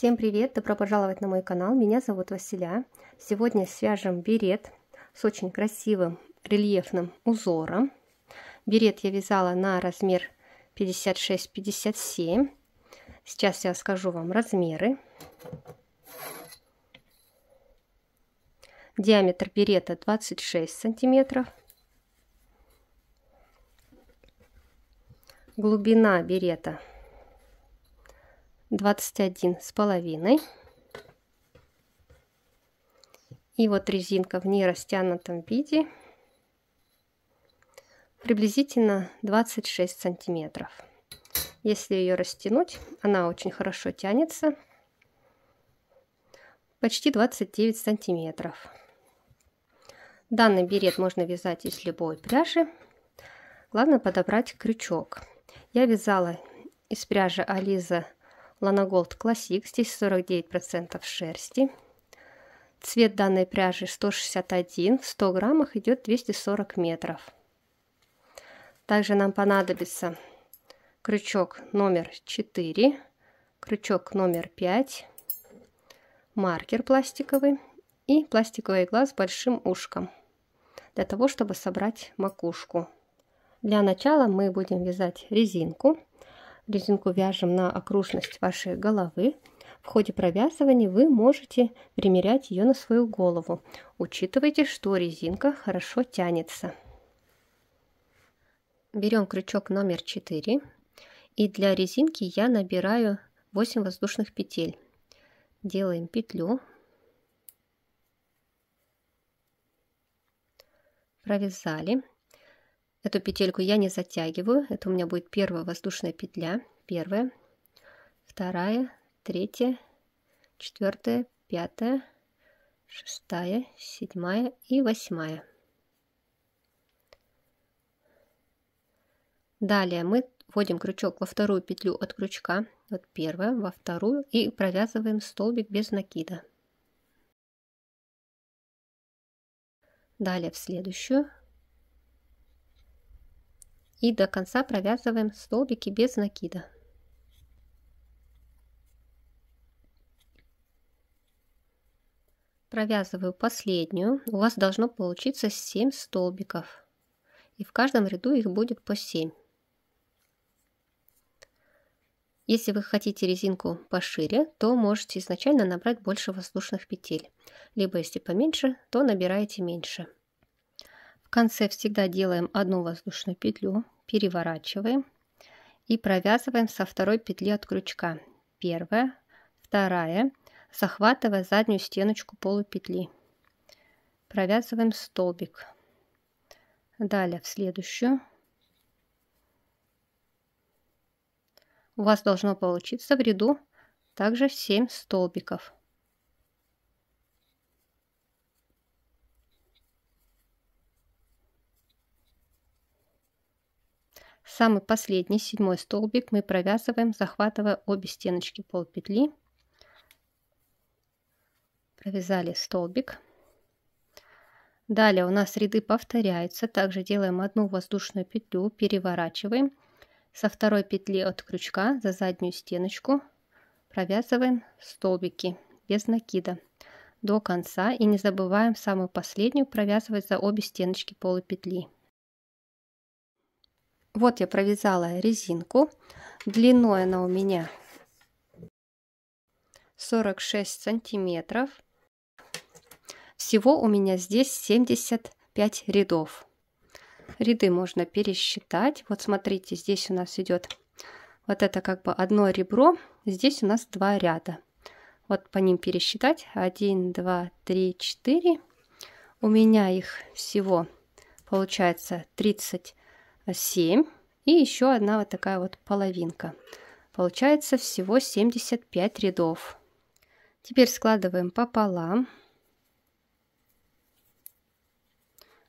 Всем привет! Добро пожаловать на мой канал. Меня зовут Василя. Сегодня свяжем берет с очень красивым рельефным узором. Берет я вязала на размер 56-57. Сейчас я скажу вам размеры. Диаметр берета 26 сантиметров. Глубина берета 21 с половиной. И вот резинка в нерастянутом виде приблизительно 26 сантиметров. Если ее растянуть, она очень хорошо тянется. Почти 29 сантиметров. Данный берет можно вязать из любой пряжи. Главное подобрать крючок. Я вязала из пряжи Ализа Gold Classic. Здесь 49% шерсти. Цвет данной пряжи 161. В 100 граммах идет 240 метров. Также нам понадобится крючок номер 4, крючок номер 5, маркер пластиковый и пластиковый глаз с большим ушком для того, чтобы собрать макушку. Для начала мы будем вязать резинку. Резинку вяжем на окружность вашей головы. В ходе провязывания вы можете примерять ее на свою голову. Учитывайте, что резинка хорошо тянется. Берем крючок номер 4. И для резинки я набираю 8 воздушных петель. Делаем петлю. Провязали. Эту петельку я не затягиваю. Это у меня будет первая воздушная петля. Первая, вторая, третья, четвертая, пятая, шестая, седьмая и восьмая. Далее мы вводим крючок во вторую петлю от крючка, вот первая, во вторую и провязываем столбик без накида. Далее в следующую и до конца провязываем столбики без накида. Провязываю последнюю. У вас должно получиться 7 столбиков. И в каждом ряду их будет по 7. Если вы хотите резинку пошире, то можете изначально набрать больше воздушных петель. Либо если поменьше, то набираете меньше. В конце всегда делаем одну воздушную петлю, переворачиваем и провязываем со второй петли от крючка. Первая, вторая, захватывая заднюю стеночку полупетли. Провязываем столбик. Далее в следующую. У вас должно получиться в ряду также 7 столбиков. Самый последний, седьмой столбик мы провязываем, захватывая обе стеночки полпетли. Провязали столбик. Далее у нас ряды повторяются. Также делаем одну воздушную петлю, переворачиваем. Со второй петли от крючка за заднюю стеночку провязываем столбики без накида до конца. И не забываем самую последнюю провязывать за обе стеночки полупетли. Вот я провязала резинку. Длиной она у меня 46 сантиметров. Всего у меня здесь 75 рядов. Ряды можно пересчитать. Вот смотрите, здесь у нас идет вот это как бы одно ребро. Здесь у нас два ряда. Вот по ним пересчитать. 1, 2, 3, 4. У меня их всего получается 30 7 и еще одна вот такая вот половинка. Получается всего 75 рядов. Теперь складываем пополам.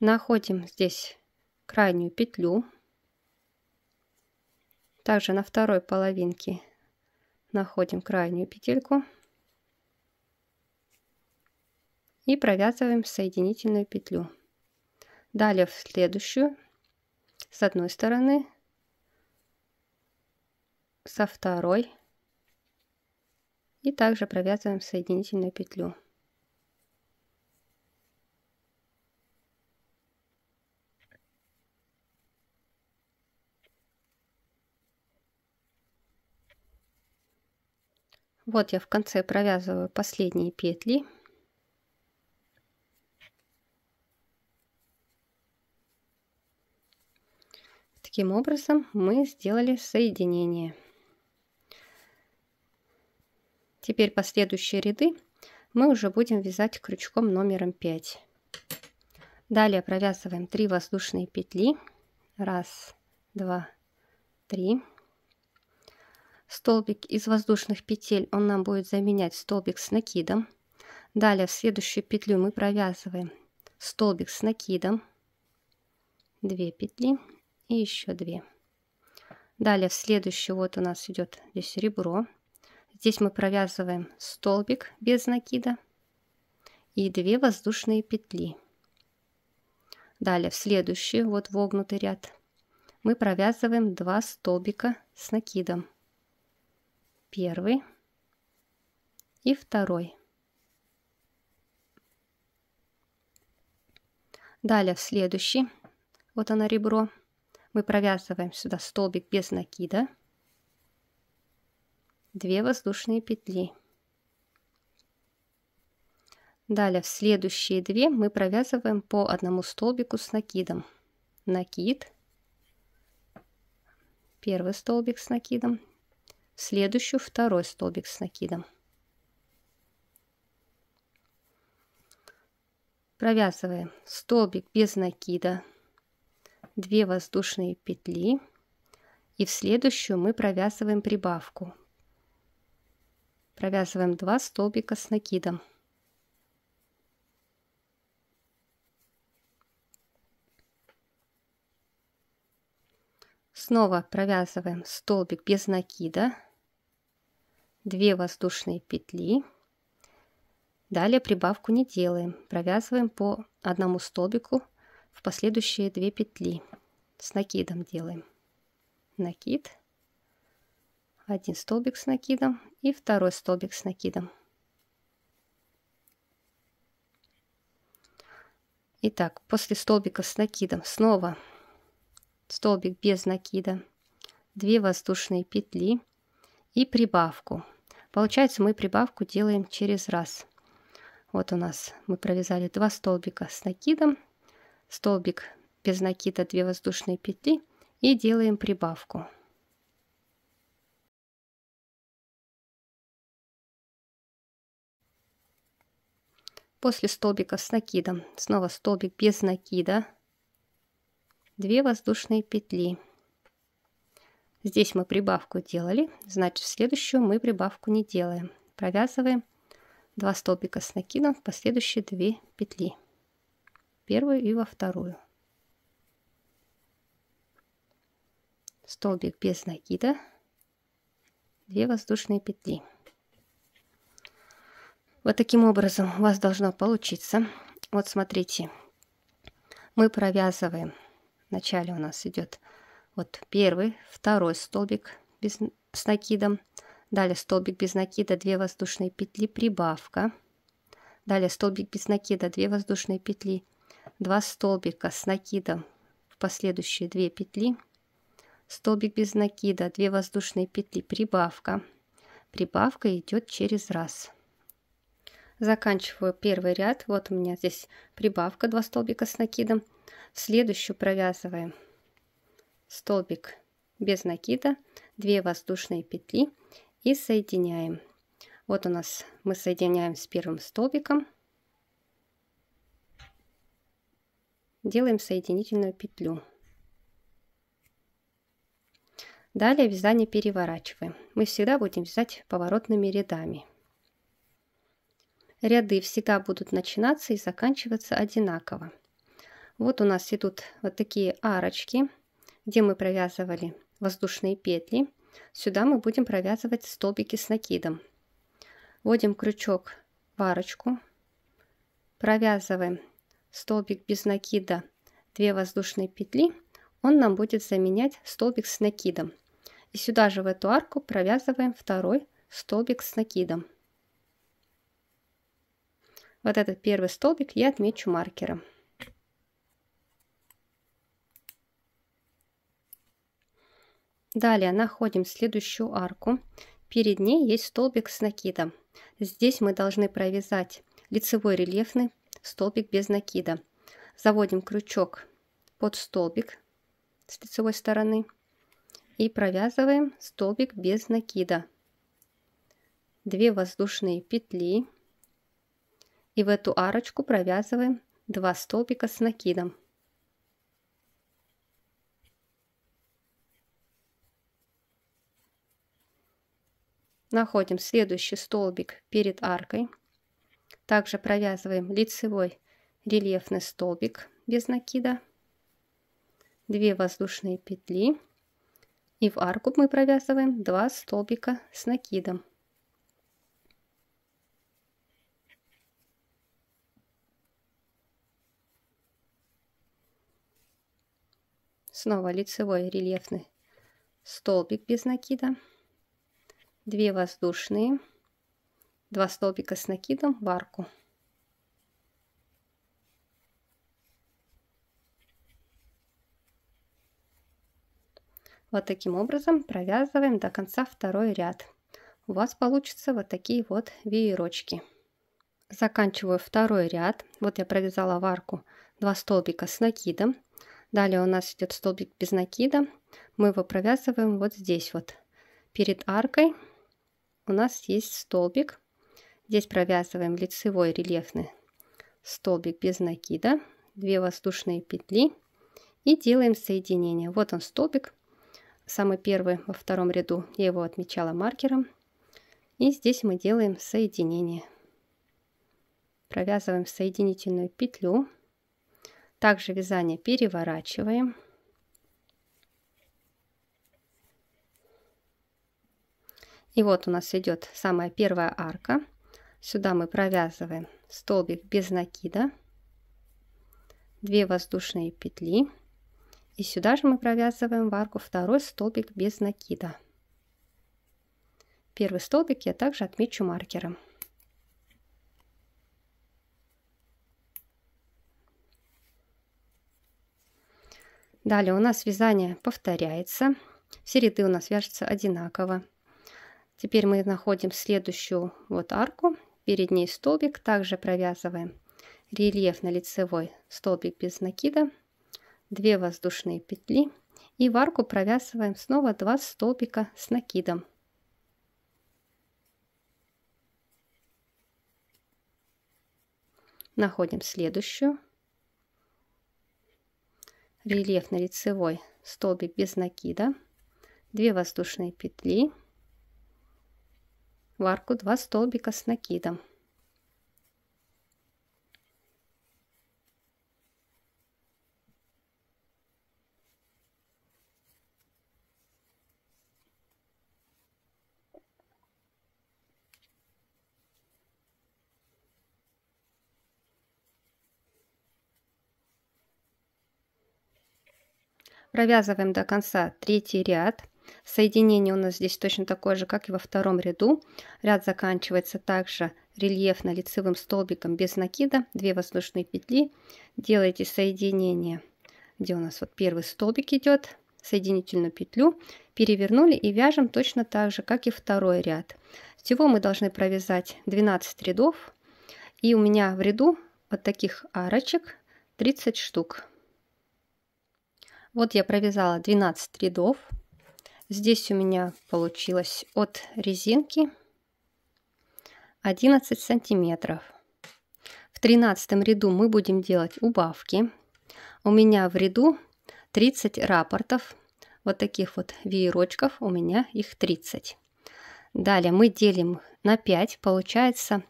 Находим здесь крайнюю петлю. Также на второй половинке находим крайнюю петельку. И провязываем соединительную петлю. Далее в следующую с одной стороны, со второй И также провязываем соединительную петлю. Вот я в конце провязываю последние петли. Таким образом мы сделали соединение. Теперь последующие ряды мы уже будем вязать крючком номером 5. Далее провязываем 3 воздушные петли. Раз, два, три столбик из воздушных петель, он нам будет заменять столбик с накидом. Далее в следующую петлю мы провязываем столбик с накидом, 2 петли и еще 2. Далее в следующую вот у нас идет здесь ребро. Здесь мы провязываем столбик без накида и 2 воздушные петли. Далее в следующую вот вогнутый ряд мы провязываем 2 столбика с накидом первый и второй. Далее в следующий, вот оно ребро, мы провязываем сюда столбик без накида, 2 воздушные петли. Далее в следующие две мы провязываем по одному столбику с накидом. Накид, первый столбик с накидом, следующую второй столбик с накидом. Провязываем столбик без накида, 2 воздушные петли и в следующую мы провязываем прибавку. Провязываем 2 столбика с накидом. Снова провязываем столбик без накида 2 воздушные петли. Далее прибавку не делаем, провязываем по одному столбику в последующие 2 петли. С накидом делаем. Накид, один столбик с накидом и второй столбик с накидом. Итак, после столбика с накидом снова столбик без накида, 2 воздушные петли и прибавку Получается, мы прибавку делаем через раз. Вот у нас мы провязали два столбика с накидом, столбик без накида, 2 воздушные петли и делаем прибавку. После столбика с накидом снова столбик без накида, 2 воздушные петли Здесь мы прибавку делали, значит в следующую мы прибавку не делаем. Провязываем 2 столбика с накидом в последующие 2 петли. Первую и во вторую. Столбик без накида, 2 воздушные петли. Вот таким образом у вас должно получиться. Вот смотрите, мы провязываем. Вначале у нас идет вот первый, второй столбик без, с накидом. Далее столбик без накида, 2 воздушные петли, прибавка. Далее столбик без накида, 2 воздушные петли, 2 столбика с накидом в последующие 2 петли. Столбик без накида, 2 воздушные петли, прибавка. Прибавка идет через раз. Заканчиваю первый ряд. Вот у меня здесь прибавка, 2 столбика с накидом. В следующую провязываем столбик без накида 2 воздушные петли и соединяем вот у нас мы соединяем с первым столбиком делаем соединительную петлю. Далее вязание переворачиваем. Мы всегда будем вязать поворотными рядами. Ряды всегда будут начинаться и заканчиваться одинаково. Вот у нас идут вот такие арочки где мы провязывали воздушные петли, сюда мы будем провязывать столбики с накидом. Вводим крючок в арочку, провязываем столбик без накида 2 воздушные петли, он нам будет заменять столбик с накидом. И сюда же в эту арку провязываем второй столбик с накидом. Вот этот первый столбик я отмечу маркером. Далее находим следующую арку. Перед ней есть столбик с накидом. Здесь мы должны провязать лицевой рельефный столбик без накида. Заводим крючок под столбик с лицевой стороны и провязываем столбик без накида. 2 воздушные петли и в эту арочку провязываем 2 столбика с накидом. Находим следующий столбик перед аркой. Также провязываем лицевой рельефный столбик без накида. 2 воздушные петли. И в арку мы провязываем 2 столбика с накидом. Снова лицевой рельефный столбик без накида. 2 воздушные, 2 столбика с накидом в арку. Вот таким образом провязываем до конца второй ряд. У вас получится вот такие вот веерочки. Заканчиваю второй ряд. Вот я провязала в арку 2 столбика с накидом. Далее у нас идет столбик без накида. Мы его провязываем вот здесь вот перед аркой у нас есть столбик. Здесь провязываем лицевой рельефный столбик без накида, 2 воздушные петли и делаем соединение. Вот он столбик, самый первый во втором ряду, я его отмечала маркером. И здесь мы делаем соединение. Провязываем соединительную петлю. Также вязание переворачиваем. И вот у нас идет самая первая арка. Сюда мы провязываем столбик без накида, 2 воздушные петли. И сюда же мы провязываем в арку второй столбик без накида. Первый столбик я также отмечу маркером. Далее у нас вязание повторяется. Все ряды у нас вяжутся одинаково. Теперь мы находим следующую вот арку, перед ней столбик, также провязываем. Рельефно-лицевой столбик без накида, 2 воздушные петли. И в арку провязываем снова 2 столбика с накидом. Находим следующую. Рельефно-лицевой столбик без накида, 2 воздушные петли в арку 2 столбика с накидом. Провязываем до конца третий ряд. Соединение у нас здесь точно такое же, как и во втором ряду. Ряд заканчивается также рельефно-лицевым столбиком без накида, 2 воздушные петли. Делайте соединение, где у нас вот первый столбик идет, соединительную петлю, перевернули и вяжем точно так же, как и второй ряд. Всего мы должны провязать 12 рядов, и у меня в ряду вот таких арочек 30 штук. Вот я провязала 12 рядов. Здесь у меня получилось от резинки 11 сантиметров. В тринадцатом ряду мы будем делать убавки. У меня в ряду 30 рапортов. Вот таких вот веерочков у меня их 30. Далее мы делим на 5. Получается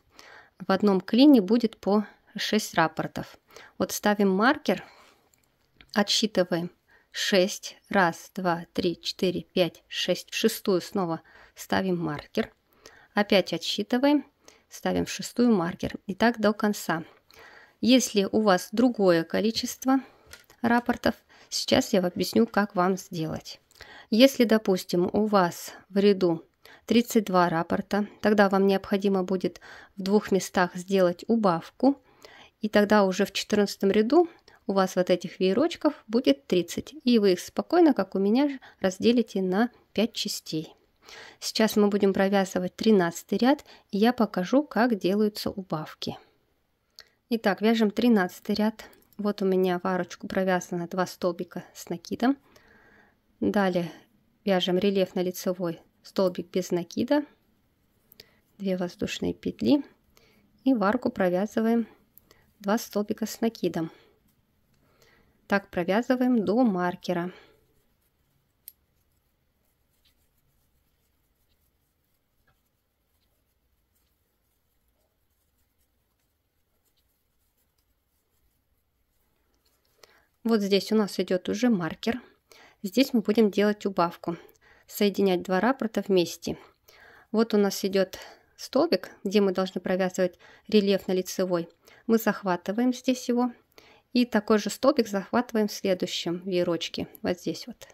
в одном клине будет по 6 рапортов. Вот ставим маркер, отсчитываем 6. Раз, два, три, четыре, пять, шесть. В шестую снова ставим маркер. Опять отсчитываем, ставим в шестую маркер. И так до конца. Если у вас другое количество рапортов, сейчас я объясню, как вам сделать. Если, допустим, у вас в ряду 32 раппорта. Тогда вам необходимо будет в двух местах сделать убавку. И тогда уже в 14 ряду у вас вот этих веерочков будет 30. И вы их спокойно, как у меня, разделите на 5 частей. Сейчас мы будем провязывать 13 ряд, и я покажу, как делаются убавки. Итак, вяжем 13 ряд. Вот у меня в арочку провязано 2 столбика с накидом. Далее вяжем рельефно-лицевой столбик без накида, 2 воздушные петли и в арку провязываем 2 столбика с накидом. Так провязываем до маркера. Вот здесь у нас идет уже маркер. Здесь мы будем делать убавку, соединять два раппорта вместе. Вот у нас идет столбик, где мы должны провязывать рельефно-лицевой. Мы захватываем здесь его и такой же столбик захватываем в следующем веерочке, вот здесь вот.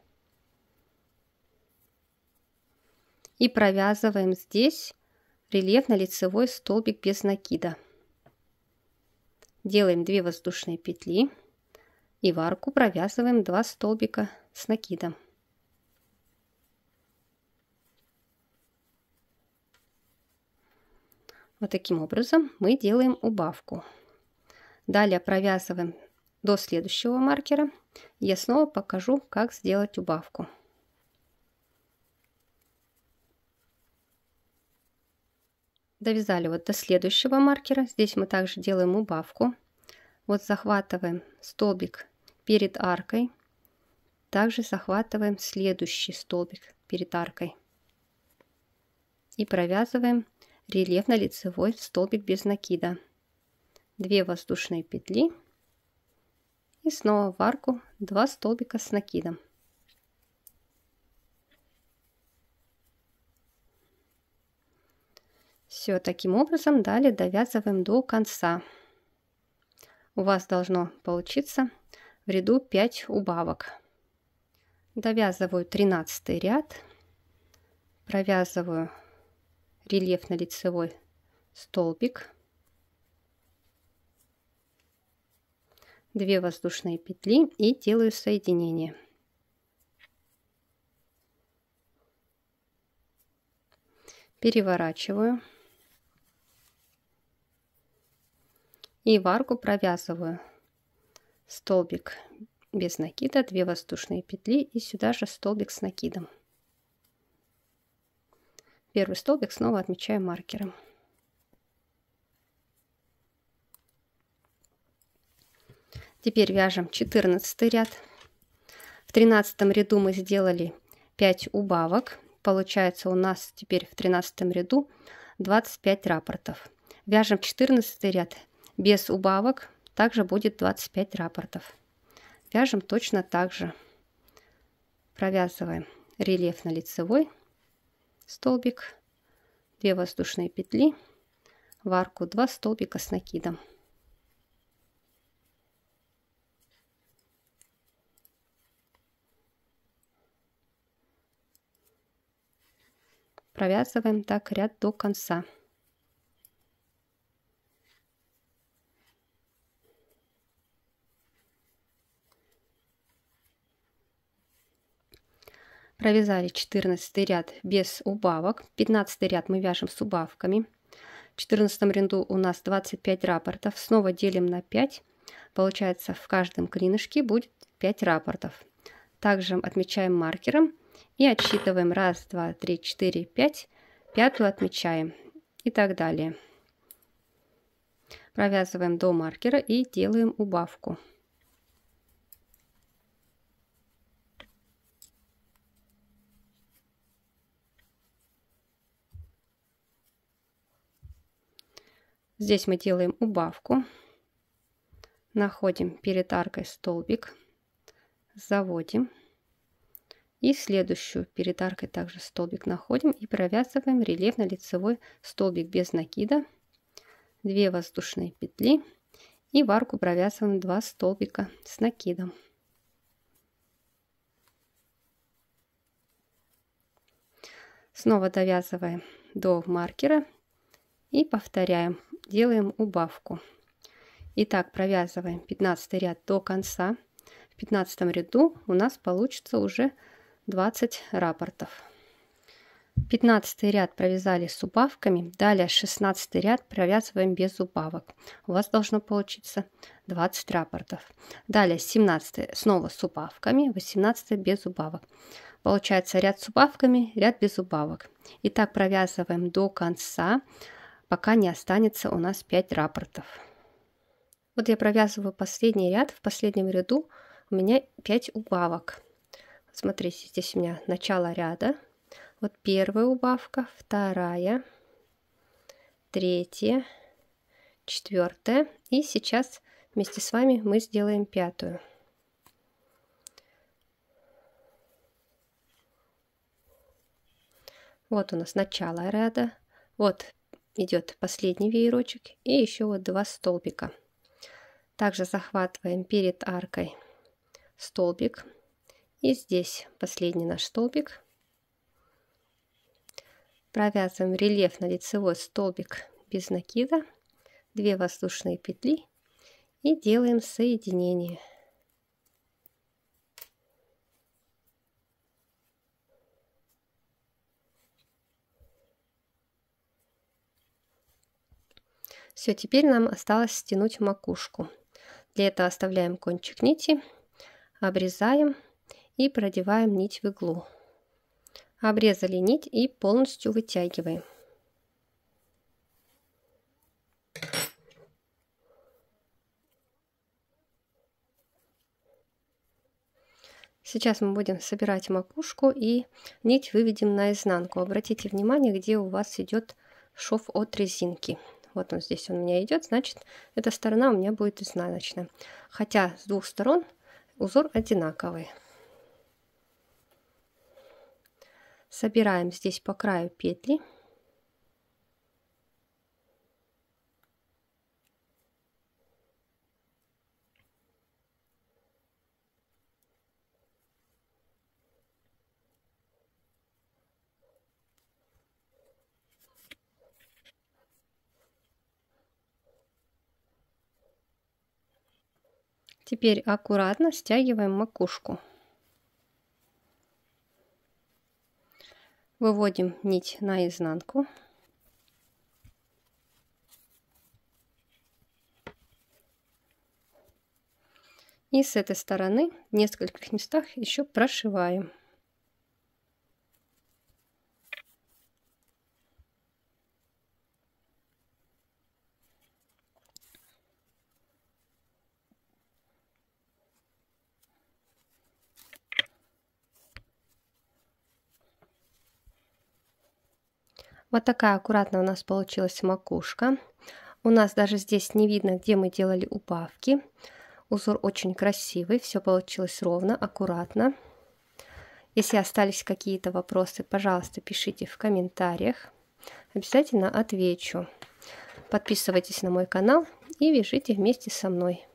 И провязываем здесь рельефно-лицевой столбик без накида. Делаем 2 воздушные петли и в арку провязываем 2 столбика с накидом. Вот таким образом мы делаем убавку. Далее провязываем до следующего маркера. Я снова покажу, как сделать убавку. Довязали вот до следующего маркера. Здесь мы также делаем убавку. Вот захватываем столбик перед аркой. Также захватываем следующий столбик перед аркой. И провязываем рельефно-лицевой столбик без накида. 2 воздушные петли и снова в арку 2 столбика с накидом. Все таким образом далее довязываем до конца. У вас должно получиться в ряду 5 убавок. Довязываю 13 ряд, провязываю рельефно-лицевой столбик 2 воздушные петли и делаю соединение. Переворачиваю. И в арку провязываю столбик без накида, 2 воздушные петли и сюда же столбик с накидом. Первый столбик снова отмечаю маркером. Теперь вяжем 14 ряд. В 13 ряду мы сделали 5 убавок. Получается у нас теперь в 13 ряду 25 рапортов. Вяжем 14 ряд без убавок. Также будет 25 рапортов. Вяжем точно так же. Провязываем рельефно-лицевой столбик, 2 воздушные петли, в арку 2 столбика с накидом. Провязываем так ряд до конца. Провязали 14 ряд без убавок. 15 ряд мы вяжем с убавками. В 14 ряду у нас 25 рапортов. Снова делим на 5. Получается в каждом клинышке будет 5 рапортов. Также отмечаем маркером и отсчитываем 1, 2, 3, 4, 5. Пятую отмечаем и так далее. Провязываем до маркера и делаем убавку. Здесь мы делаем убавку. Находим перед аркой столбик. Заводим. И следующую перед аркой также столбик находим и провязываем рельефно-лицевой столбик без накида. 2 воздушные петли. И в арку провязываем 2 столбика с накидом. Снова довязываем до маркера и повторяем, делаем убавку. Итак, провязываем 15 ряд до конца. В 15 ряду у нас получится уже 20 рапортов. 15 ряд провязали с убавками, далее 16 ряд провязываем без убавок. У вас должно получиться 20 рапортов. Далее 17 снова с убавками, 18 без убавок. Получается ряд с убавками, ряд без убавок. И так провязываем до конца, пока не останется у нас 5 рапортов. Вот я провязываю последний ряд. В последнем ряду у меня 5 убавок. Смотрите, здесь у меня начало ряда. Вот первая убавка, вторая, третья, четвертая. И сейчас вместе с вами мы сделаем пятую. Вот у нас начало ряда. Вот идет последний веерочек и еще вот два столбика. Также захватываем перед аркой столбик. И здесь последний наш столбик. Провязываем рельефно-лицевой столбик без накида. 2 воздушные петли. И делаем соединение. Все, теперь нам осталось стянуть макушку. Для этого оставляем кончик нити, обрезаем и продеваем нить в иглу. Обрезали нить и полностью вытягиваем. Сейчас мы будем собирать макушку и нить выведем наизнанку. Обратите внимание, где у вас идет шов от резинки. Вот он здесь он у меня идет, значит, эта сторона у меня будет изнаночная. Хотя с двух сторон узор одинаковый. Собираем здесь по краю петли. Теперь аккуратно стягиваем макушку. Выводим нить наизнанку. И с этой стороны в нескольких местах еще прошиваем. Вот такая аккуратно у нас получилась макушка. У нас даже здесь не видно, где мы делали убавки. Узор очень красивый, все получилось ровно, аккуратно. Если остались какие-то вопросы, пожалуйста, пишите в комментариях. Обязательно отвечу. Подписывайтесь на мой канал и вяжите вместе со мной.